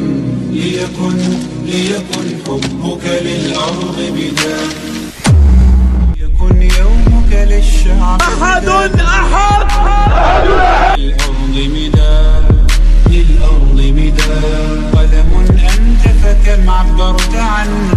ليكن ليكن ليكن حبك للأرض بداء ليكن يومك للشعب أحد أحد أحد. للأرض مداد للأرض مداد قلم أنت فكم عبرت عنها